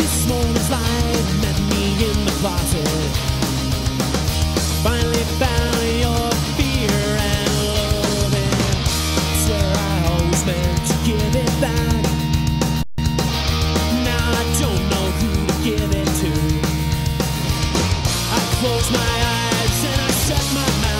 This morning's light met me in the closet. Finally found your fear and loathing. Swear I always meant to give it back. Now I don't know who to give it to. I close my eyes and I shut my mouth.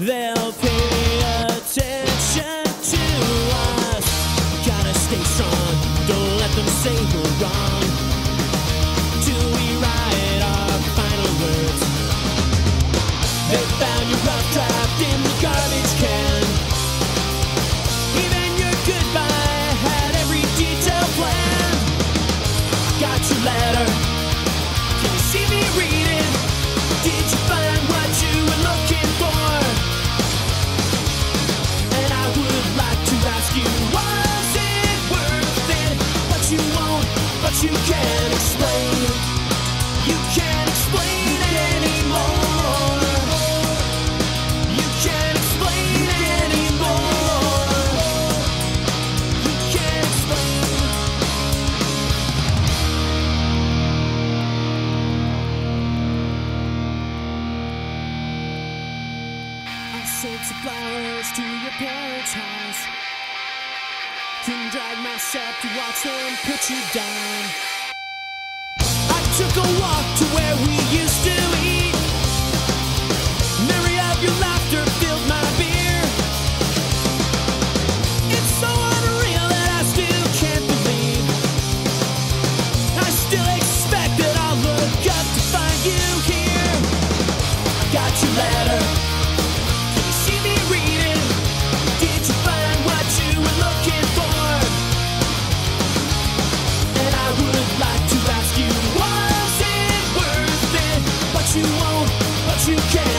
They'll pay attention to us. Gotta stay strong, don't let them say we're wrong. Till we write our final words. They found your rough draft in the garbage can. Even your goodbye had every detail planned. Got your letter. Some flowers to your parents' house. Couldn't drag myself to watch them put you down. I took a walk to where we you can't.